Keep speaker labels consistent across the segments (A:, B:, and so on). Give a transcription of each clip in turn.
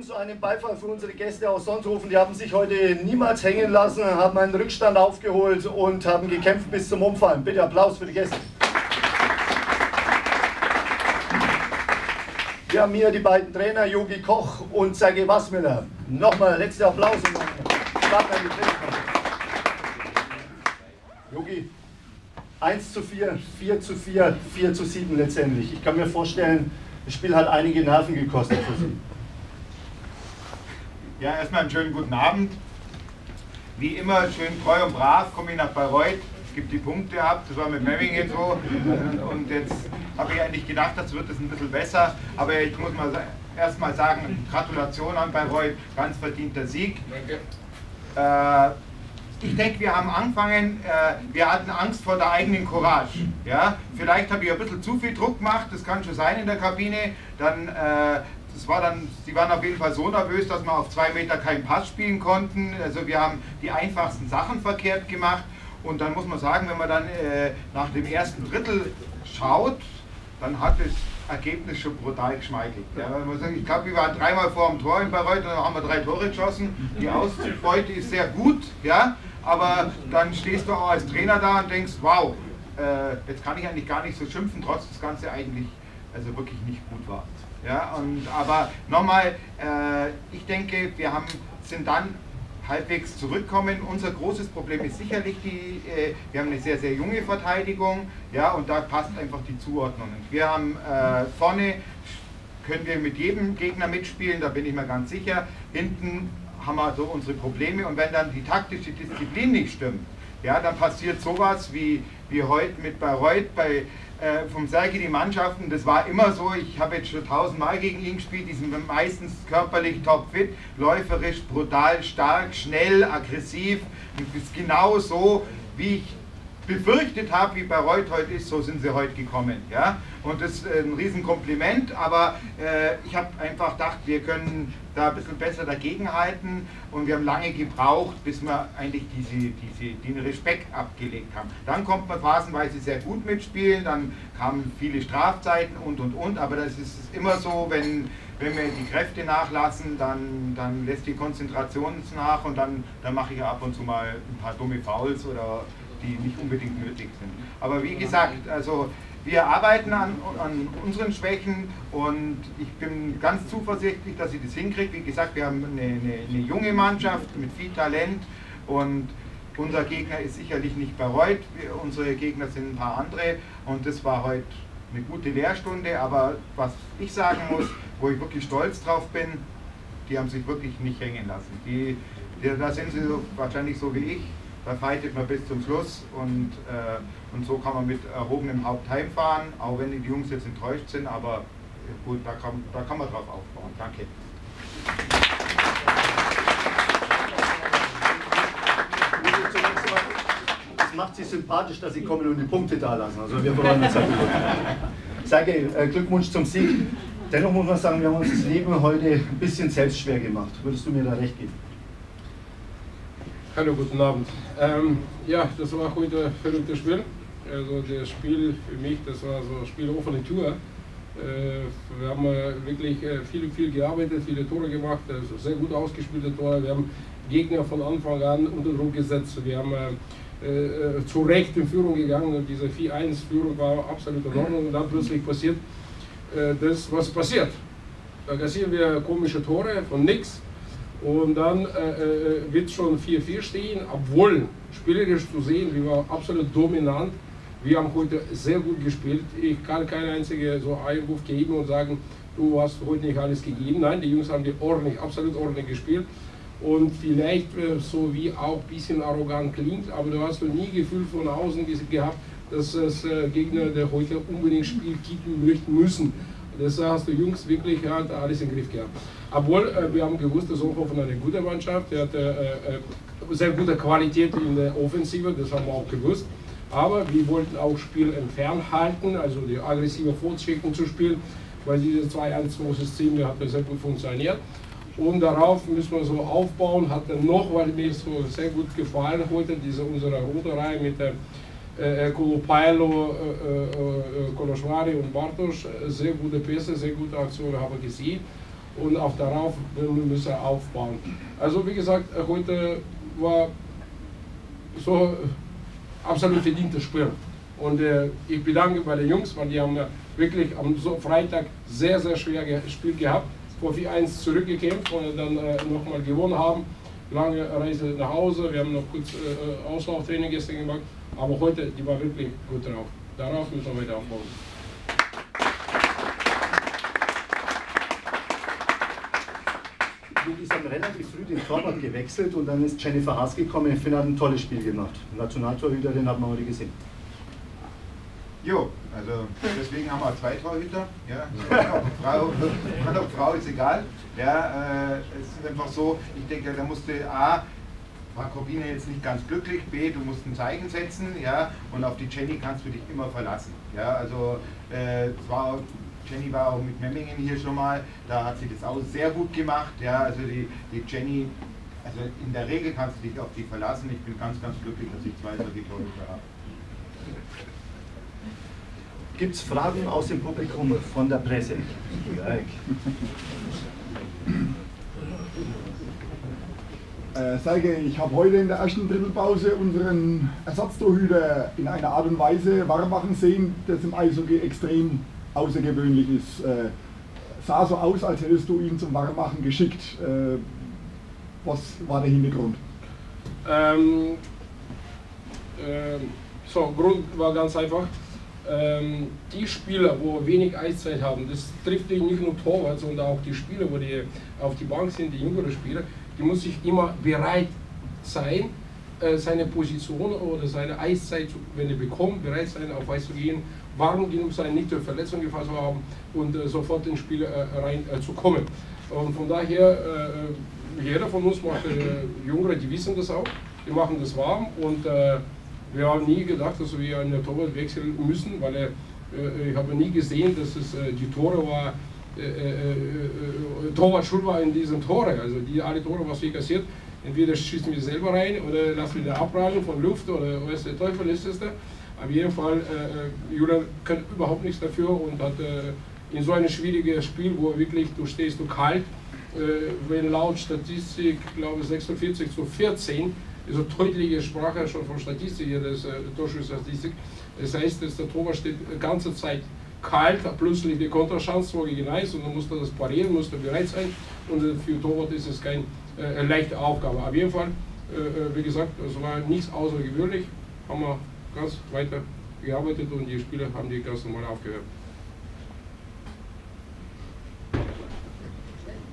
A: ebenso einen Beifall für unsere Gäste aus Sonthofen. Die haben sich heute niemals hängen lassen, haben einen Rückstand aufgeholt und haben gekämpft bis zum Umfallen. Bitte Applaus für die Gäste. Wir haben hier die beiden Trainer, Jogi Koch und Sergei Wasmiller. Nochmal letzter Applaus. Jogi, 1 zu 4, 4 zu 4, 4 zu 7 letztendlich. Ich kann mir vorstellen, das Spiel hat einige Nerven gekostet für Sie.
B: Ja, erstmal einen schönen guten Abend. Wie immer schön treu und brav komme ich nach Bayreuth, gebe die Punkte ab. Das war mit Memmingen so. Und jetzt habe ich eigentlich gedacht, das wird es ein bisschen besser. Aber ich muss mal erstmal sagen, Gratulation an Bayreuth, ganz verdienter Sieg. Danke. Äh, ich denke, wir haben angefangen, äh, wir hatten Angst vor der eigenen Courage. Ja? Vielleicht habe ich ein bisschen zu viel Druck gemacht, das kann schon sein in der Kabine. Dann, äh, das war dann, sie waren auf jeden Fall so nervös, dass wir auf zwei Meter keinen Pass spielen konnten. Also wir haben die einfachsten Sachen verkehrt gemacht. Und dann muss man sagen, wenn man dann äh, nach dem ersten Drittel schaut, dann hat das Ergebnis schon brutal geschmeichelt. Ja, ich glaube, wir waren dreimal vor dem Tor in Bayreuth und dann haben wir drei Tore geschossen. Die Ausbeute ist sehr gut. Ja? aber dann stehst du auch als Trainer da und denkst, wow, äh, jetzt kann ich eigentlich gar nicht so schimpfen, trotz das Ganze eigentlich also wirklich nicht gut war. Ja, und, aber nochmal, äh, ich denke, wir haben, sind dann halbwegs zurückkommen. Unser großes Problem ist sicherlich die, äh, wir haben eine sehr, sehr junge Verteidigung, ja, und da passt einfach die Zuordnung. Wir haben äh, vorne, können wir mit jedem Gegner mitspielen, da bin ich mir ganz sicher. Hinten haben wir so unsere Probleme und wenn dann die taktische Disziplin nicht stimmt, ja, dann passiert sowas wie, wie heute mit Bayreuth, bei, äh, vom Sergi die Mannschaften, das war immer so, ich habe jetzt schon tausendmal gegen ihn gespielt, die sind meistens körperlich topfit, läuferisch, brutal, stark, schnell, aggressiv, das ist genau so, wie ich befürchtet habe, wie Bayreuth heute ist, so sind sie heute gekommen. Ja? Und das ist ein Riesenkompliment, aber äh, ich habe einfach gedacht, wir können da ein bisschen besser dagegenhalten und wir haben lange gebraucht, bis wir eigentlich diese, diese, den Respekt abgelegt haben. Dann kommt man phasenweise sehr gut mitspielen, dann kamen viele Strafzeiten und und und, aber das ist immer so, wenn, wenn wir die Kräfte nachlassen, dann, dann lässt die Konzentration nach und dann, dann mache ich ab und zu mal ein paar dumme Fouls oder die nicht unbedingt nötig sind. Aber wie gesagt, also wir arbeiten an, an, unseren Schwächen und ich bin ganz zuversichtlich, dass ich das hinkriege. Wie gesagt, wir haben eine, eine, eine, junge Mannschaft mit viel Talent und unser Gegner ist sicherlich nicht wir, unsere Gegner sind ein paar andere und das war heute eine gute Lehrstunde, aber was ich sagen muss, wo ich wirklich stolz drauf bin, die haben sich wirklich nicht hängen lassen. Die, die da sind sie so, wahrscheinlich so wie ich, da fightet man bis zum Schluss und, äh, und so kann man mit erhobenem Haupt heimfahren, auch wenn die Jungs jetzt enttäuscht sind, aber gut, da kann, da kann man drauf aufbauen. Danke.
A: Das macht sie sympathisch, dass sie kommen und die Punkte da lassen. Also wir wollen uns Sage äh, Glückwunsch zum Sieg. Dennoch muss man sagen, wir haben uns das Leben heute ein bisschen selbst schwer gemacht. Würdest du mir da recht geben?
C: Hallo, guten Abend. Ähm, ja, das war heute ein verrücktes Spiel. Also das Spiel für mich, das war so ein Spiel offene Tür. Äh, wir haben äh, wirklich äh, viel, viel gearbeitet, viele Tore gemacht, also sehr gut ausgespielte Tore. Wir haben Gegner von Anfang an unter Druck gesetzt. Wir haben äh, äh, zu Recht in Führung gegangen und diese 4-1-Führung war absolut in Ordnung. Und dann plötzlich passiert äh, das, was passiert. Da kassieren wir komische Tore von nichts und dann äh, äh wird schon 4-4 stehen, obwohl spielerisch zu sehen, wir waren absolut dominant. Wir haben heute sehr gut gespielt. Ich kann keinen einzigen so Einwurf geben und sagen, du hast heute nicht alles gegeben. Nein, die Jungs haben die ordentlich, absolut ordentlich gespielt. Und vielleicht äh, so wie auch ein bisschen arrogant klingt, aber du hast noch nie Gefühl von außen gehabt, dass es äh, Gegner, der heute unbedingt Spiel kippen möchten müssen. Das hast du Jungs wirklich halt alles im Griff gehabt. Obwohl äh, wir haben gewusst, dass Ohofen eine gute Mannschaft, der hat äh, äh, sehr gute Qualität in der Offensive, das haben wir auch gewusst. Aber wir wollten auch Spiel entfernt halten, also die aggressive Vorschicken zu spielen, weil diese 2-1-2-System hat sehr gut funktioniert. Und darauf müssen wir so aufbauen, hat noch, weil mir so sehr gut gefallen heute, diese unsere rote Reihe mit der äh, Kolopailo, äh, äh, Koloschwari und Bartosch, sehr gute Pässe, sehr gute Aktionen haben wir gesehen. und auf darauf müssen wir aufbauen. Also wie gesagt, heute war so absolut verdientes Spiel. Und äh, ich bedanke bei den Jungs, weil die haben wirklich am Freitag sehr, sehr schwer gespielt gehabt, vor 4-1 zurückgekämpft und dann äh, nochmal gewonnen haben. Lange Reise nach Hause, wir haben noch kurz äh, Auslauftraining gestern gemacht, aber heute, die war wirklich gut drauf. Darauf müssen wir weiter aufbauen.
A: Du bist dann relativ früh den Torwart gewechselt und dann ist Jennifer Haas gekommen. Ich finde, hat ein tolles Spiel gemacht. Nationaltorhüter, den haben wir heute gesehen.
B: Jo, also deswegen haben wir zwei Torhüter. Ja. Mann Frau, Mann Frau ist egal. Ja, äh, es ist einfach so, ich denke, da musste A, war Corbine jetzt nicht ganz glücklich, B, du musst ein Zeichen setzen, ja, und auf die Jenny kannst du dich immer verlassen. Ja, also äh, zwar Jenny war auch mit Memmingen hier schon mal, da hat sie das auch sehr gut gemacht. Ja, also die, die Jenny, also in der Regel kannst du dich auf die verlassen. Ich bin ganz, ganz glücklich, dass ich zwei solche Torhüter habe.
A: Gibt es Fragen aus dem Publikum von der Presse?
D: Äh, Serge, ich habe heute in der ersten Drittelpause unseren Ersatztorhüter in einer Art und Weise warm machen sehen, das im Eishockey extrem außergewöhnlich ist. Äh, sah so aus, als hättest du ihn zum Warmmachen geschickt. Äh, was war der Hintergrund?
C: Ähm, ähm, so, Grund war ganz einfach ähm, die Spieler, wo wenig Eiszeit haben, das trifft nicht nur Torwart, sondern auch die Spieler, wo die auf die Bank sind, die jüngeren Spieler, die muss sich immer bereit sein, äh, seine Position oder seine Eiszeit, wenn er bekommt, bereit sein, auf Eis zu gehen, warm genug sein, nicht durch Verletzung gefasst zu haben und äh, sofort ins Spiel äh, rein äh, zu kommen. Und von daher, äh, jeder von uns macht, äh, Jüngere, die wissen das auch, die machen das warm und wir haben nie gedacht, dass wir einen Torwart wechseln müssen, weil er, äh, ich habe nie gesehen, dass es äh, die Tore war, äh, Torwart schuld war in diesen Tore. Also die alle Tore, was wir kassiert, entweder schießen wir selber rein oder lassen wir abragen von Luft oder was der Teufel ist es da. Auf jeden Fall, Julian kann überhaupt nichts dafür und hat in so einem schwierigen Spiel, wo wirklich du stehst du kalt, wenn laut Statistik, glaube ich 46 zu 14, also deutliche Sprache schon von Statistik, das, äh, Torschusstatistik. Das heißt, dass der Torwart steht die ganze Zeit kalt, plötzlich die Konterchance gegen Eis und dann muss er das parieren, muss er bereit sein. Und äh, für Torwart ist es keine äh, leichte Aufgabe. Auf jeden Fall, äh, äh, wie gesagt, es war nichts außergewöhnlich, haben wir ganz weiter gearbeitet und die Spieler haben die ganz normal aufgehört.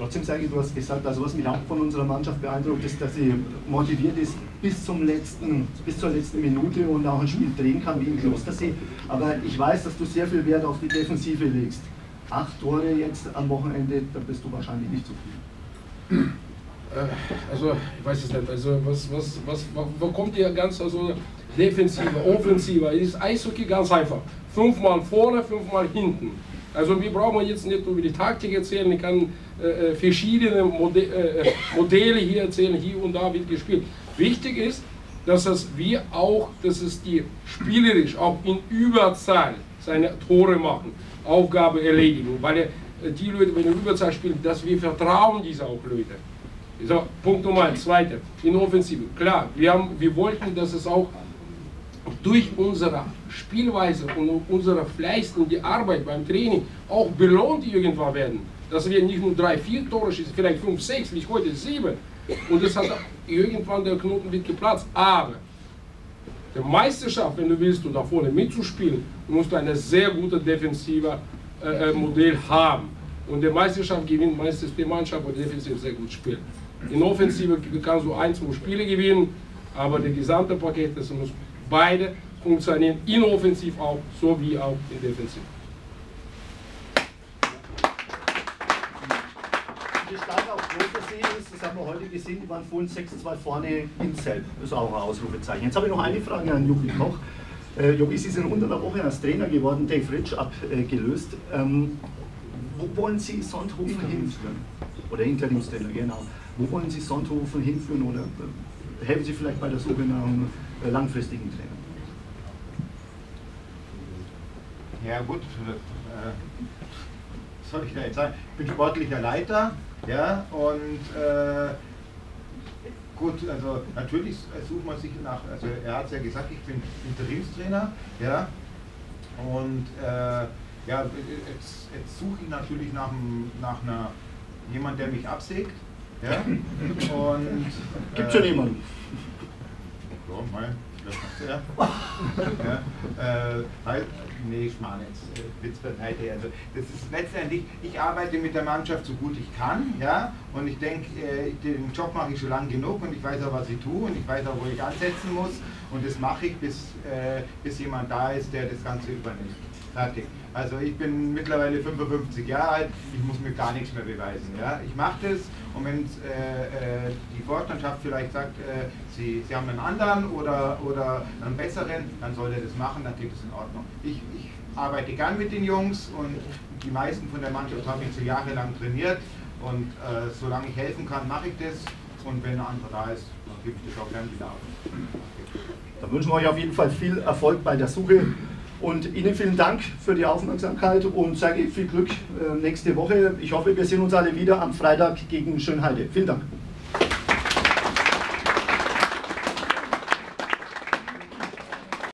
A: Trotzdem sage ich, du hast gesagt, also was mich auch von unserer Mannschaft beeindruckt ist, dass sie motiviert ist bis, zum letzten, bis zur letzten Minute und auch ein Spiel drehen kann wie im Klostersee. Aber ich weiß, dass du sehr viel Wert auf die Defensive legst. Acht Tore jetzt am Wochenende, da bist du wahrscheinlich nicht zufrieden.
C: Äh, also, ich weiß es nicht. Also, was, was, was, wo kommt ihr ganz, also, defensiver, offensiver? Ist Eishockey ganz einfach. Fünfmal vorne, fünfmal hinten. Also wir brauchen jetzt nicht über die Taktik erzählen, ich kann äh, äh verschiedene Mode äh, Modelle hier erzählen, hier und da wird gespielt. Wichtig ist, dass es wir auch, dass es die spielerisch auch in Überzahl seine Tore machen, Aufgabe erledigen, weil äh, die Leute, wenn die Überzahl spielen, dass wir vertrauen diese auch Leute. So, Punkt Nummer eins. Zweite, in Offensive. Klar, wir, haben, wir wollten, dass es auch durch unsere Spielweise und unsere Fleiß und die Arbeit beim Training auch belohnt irgendwann werden. Dass wir nicht nur drei, vier Tore schießen, vielleicht fünf, sechs, wie heute sieben. Und das hat irgendwann der Knoten wird geplatzt. Aber die Meisterschaft, wenn du willst, um da vorne mitzuspielen, musst du ein sehr gutes defensive äh, äh, Modell haben. Und die Meisterschaft gewinnt meistens die Mannschaft, die defensiv sehr gut spielt. In Offensive kannst du ein, zwei Spiele gewinnen, aber das gesamte Paket, das muss beide funktionieren, inoffensiv auch, sowie auch in defensiv.
A: Die Start auf Großersee ist, das haben wir heute gesehen, die waren vorhin 6-2 vorne in Zelb. Das ist auch ein Ausrufezeichen. Jetzt habe ich noch eine Frage an Jogi Koch. Äh, Jogi, Sie sind unter der Woche als Trainer geworden, Dave Rich abgelöst. Ähm, wo wollen Sie Sonthofen hinführen? Oder Interimstrainer, genau. Wo wollen Sie Sonthofen hinführen oder äh, helfen Sie vielleicht bei der Suche nach einem äh, langfristigen Trainer?
B: Ja gut, äh, was soll ich da jetzt sagen? Ich bin sportlicher Leiter, ja, und äh, gut, also natürlich sucht man sich nach, also er hat es ja gesagt, ich bin Interimstrainer, ja, und äh, ja, jetzt, jetzt suche ich natürlich nach, nach einer, jemand, der mich absägt, ja, und...
A: Gibt schon äh, jemanden?
B: Ja, ja. äh, halt, nee, ich meine jetzt, äh. Also das ist letztendlich, ich arbeite mit der Mannschaft so gut ich kann, ja, und ich denke, äh, den Job mache ich schon lange genug und ich weiß auch, was ich tue und ich weiß auch, wo ich ansetzen muss und das mache ich, bis, äh, bis jemand da ist, der das Ganze übernimmt. Fertig. Also ich bin mittlerweile 55 Jahre alt, ich muss mir gar nichts mehr beweisen. Ja? Ich mache das und wenn äh, äh, die Vorstandschaft vielleicht sagt, äh, sie, sie haben einen anderen oder, oder einen besseren, dann soll er das machen, dann geht es in Ordnung. Ich, ich arbeite gern mit den Jungs und die meisten von der Mannschaft habe ich so jahrelang trainiert und äh, solange ich helfen kann, mache ich das und wenn ein anderer da ist, dann gebe ich das auch gern wieder auf.
A: Dann wünschen wir euch auf jeden Fall viel Erfolg bei der Suche und Ihnen vielen Dank für die Aufmerksamkeit und sage viel Glück äh, nächste Woche. Ich hoffe, wir sehen uns alle wieder am Freitag gegen Schönheide. Vielen Dank.